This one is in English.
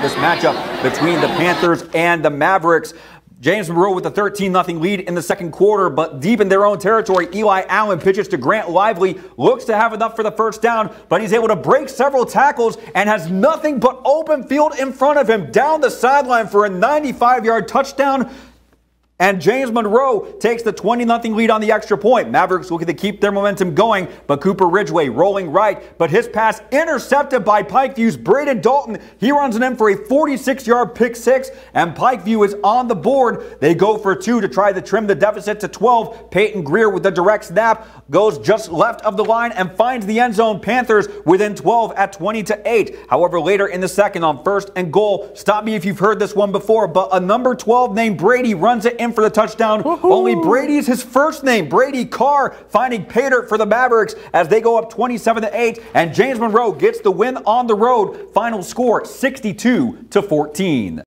This matchup between the Panthers and the Mavericks. James Monroe with a 13 0 lead in the second quarter, but deep in their own territory, Eli Allen pitches to Grant Lively, looks to have enough for the first down, but he's able to break several tackles and has nothing but open field in front of him down the sideline for a 95 yard touchdown. And James Monroe takes the 20 0 lead on the extra point. Mavericks looking to keep their momentum going, but Cooper Ridgeway rolling right, but his pass intercepted by Pikeview's Braden Dalton. He runs it in for a 46 yard pick six, and Pikeview is on the board. They go for two to try to trim the deficit to 12. Peyton Greer with the direct snap goes just left of the line and finds the end zone. Panthers within 12 at 20 to 8. However, later in the second on first and goal, stop me if you've heard this one before, but a number 12 named Brady runs it in for the touchdown. Only Brady is his first name. Brady Carr finding Pater for the Mavericks as they go up 27 to 8. And James Monroe gets the win on the road. Final score 62 to 14.